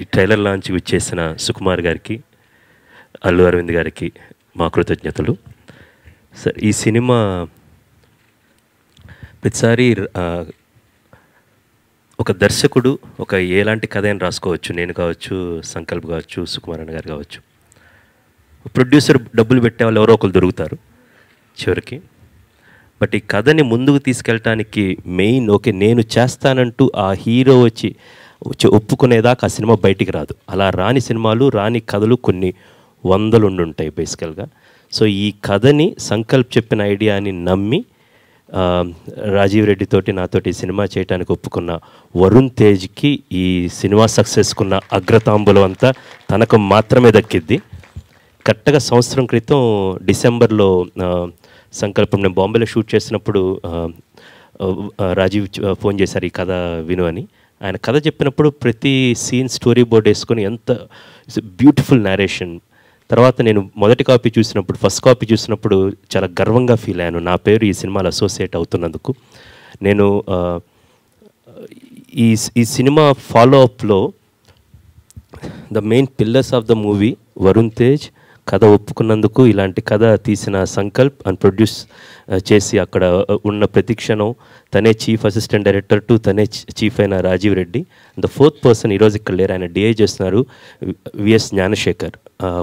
ఈ trailer launch విచ్చేసిన సుకుమార్ గారికి అల్లు అరవింద్ గారికి మా కృతజ్ఞతలు. సార్ ఈ సినిమా ప్రతిసారి ఒక దర్శకుడు ఒక ఎలాంటి కథ అని రాసుకోవచ్చు. నేను కావచ్చు సంకల్ప్ కావచ్చు సుకుమార్ అన్న గారు కావచ్చు. ప్రొడ్యూసర్ డబ్బులు పెట్టే వాళ్ళు ఎవరో ఒకరు దొరుకుతారు చివరికి. బట్ ఈ కథని ముందుకు తీసుకెళ్ళటానికి మెయిన్ ఓకే నేను చేస్తానంటూ ఆ హీరో వచ్చి ఒప్పుకునేదాకా ఆ సినిమా బయటికి రాదు. అలా రాని సినిమాలు రాని కథలు కొన్ని వందలు ఉండుంటాయి బేసికల్గా. సో ఈ కథని సంకల్ప్ చెప్పిన ఐడియాని నమ్మి రాజీవ్ రెడ్డితోటి నాతోటి సినిమా చేయడానికి ఒప్పుకున్న వరుణ్ తేజ్కి ఈ సినిమా సక్సెస్కున్న అగ్రతాంబులం అంతా తనకు మాత్రమే దక్కిద్ది. కరెక్ట్గా సంవత్సరం క్రితం డిసెంబర్లో సంకల్పం నేను బాంబేలో షూట్ చేసినప్పుడు రాజీవ్ ఫోన్ చేశారు ఈ కథ విను అని. ఆయన కథ చెప్పినప్పుడు ప్రతి సీన్ స్టోరీ బోర్డ్ వేసుకొని ఎంత బ్యూటిఫుల్ నేరేషన్ తర్వాత నేను మొదటి కాపీ చూసినప్పుడు ఫస్ట్ కాపీ చూసినప్పుడు చాలా గర్వంగా ఫీల్ అయ్యాను. నా పేరు ఈ సినిమాలో అసోసియేట్ అవుతున్నందుకు. నేను ఈ ఈ cinema follow అప్లో the main pillars of the movie Varun Tej కథ ఒప్పుకున్నందుకు ఇలాంటి కథ తీసిన సంకల్ప్ అండ్ ప్రొడ్యూస్ uh, చేసి అక్కడ uh, ఉన్న ప్రతిక్షణం తనే చీఫ్ అసిస్టెంట్ డైరెక్టర్ టు తనే చీఫ్ అయిన Rajeev Reddy. The fourth person ఈరోజు ఇక్కడ లేరు. ఆయన డిఐ చేస్తున్నారు VS Gnanasekhar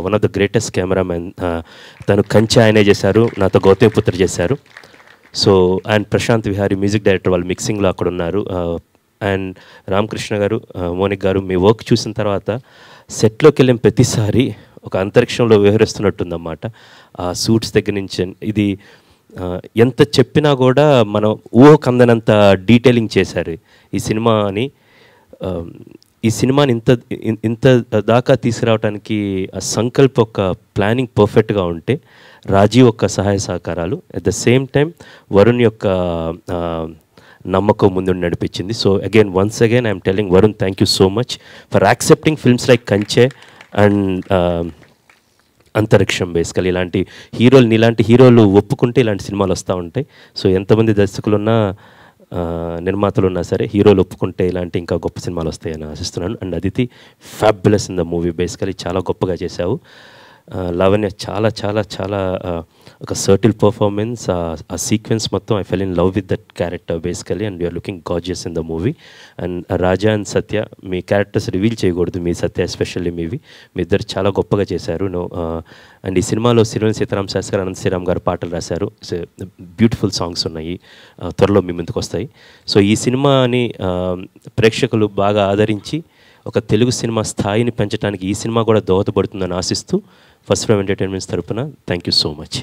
one of the greatest cameraman తను కంచె ఆయనే చేశారు నాతో గౌతమ్ పుత్ర చేశారు. So and Prashanth Vihari music director వాళ్ళు మిక్సింగ్లో అక్కడ ఉన్నారు uh, అండ్ రామకృష్ణ గారు మోనిక్ గారు మీ వర్క్ చూసిన తర్వాత సెట్లోకి వెళ్ళిన ప్రతిసారి ఒక అంతరిక్షంలో వ్యవహరిస్తున్నట్టుందన్నమాట ఆ సూట్స్ దగ్గర నుంచి ఇది ఎంత చెప్పినా కూడా మనం ఊహకందనంత డీటెయిలింగ్ చేశారు ఈ సినిమాని. ఈ సినిమాని ఇంత ఇంత దాకా తీసుకురావడానికి ఆ సంకల్ప ఒక ప్లానింగ్ పర్ఫెక్ట్గా ఉంటే రాజీవ్ యొక్క సహాయ సహకారాలు at the same time Varun యొక్క నమ్మకం ముందు నడిపించింది. So again once again I'm telling Varun thank you so much for accepting films like Kanche. And Antariksham basically ఇలాంటి హీరోలు ఇలాంటి హీరోలు ఒప్పుకుంటే ఇలాంటి సినిమాలు వస్తూ ఉంటాయి. సో ఎంతమంది దర్శకులు ఉన్నా నిర్మాతలు ఉన్నా సరే హీరోలు ఒప్పుకుంటే ఇలాంటి ఇంకా గొప్ప సినిమాలు వస్తాయని ఆశిస్తున్నాను. And Aditi fabulous in the movie basically చాలా గొప్పగా చేశావు. లవణ్య చాలా చాలా చాలా ఒక సర్టిల్ పర్ఫార్మెన్స్ ఆ సీక్వెన్స్ మొత్తం I fell in love with that character basically and you're looking gorgeous in the movie and Raja and Satya me characters reveal చేయకూడదు మీ సత్య ఎస్పెషల్లీ మీవి మీ ఇద్దరు చాలా గొప్పగా చేశారు. నో అండ్ ఈ సినిమాలో సిరివెన్ సీతారాం శాస్త్రి గారు అనంత శ్రీరామ్ గారు పాటలు రాశారు. బ్యూటిఫుల్ సాంగ్స్ ఉన్నాయి. త్వరలో మీ ముందుకు వస్తాయి. సో ఈ సినిమాని ప్రేక్షకులు బాగా ఆదరించి ఒక తెలుగు సినిమా స్థాయిని పెంచడానికి ఈ సినిమా కూడా దోహదపడుతుందని ఆశిస్తూ ఫస్ట్ ఫ్రేమ్ ఎంటర్టైన్మెంట్స్ తరపున. Thank you so much